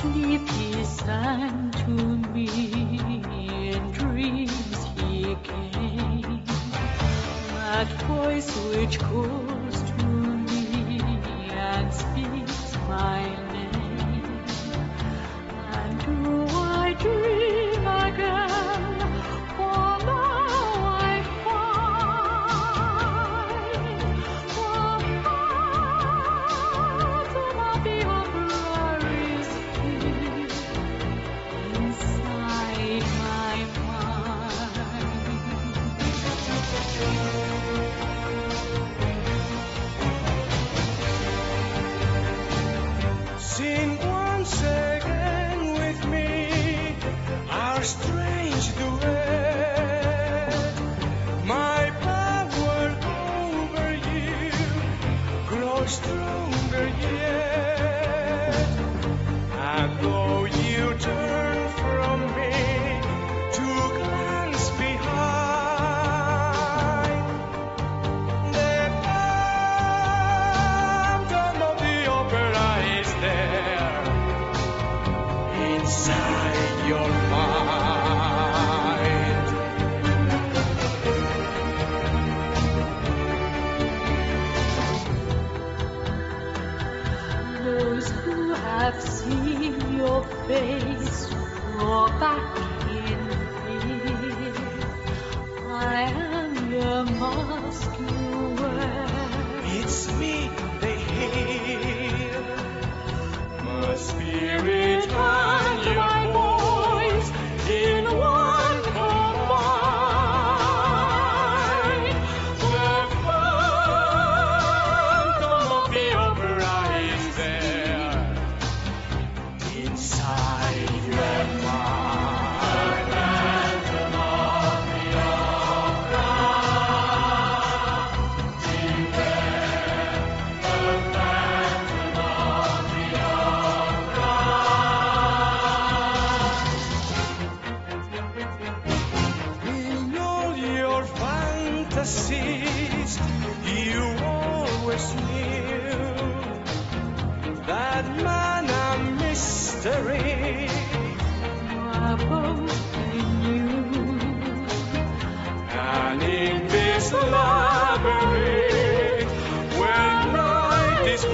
sleepy sang to me in dreams he came. That voice which calls to me and speaks my strange duet. My power over you grows stronger have seen your face draw back fantasies, you always knew that man a mystery. both in you. And in this labyrinth, where night is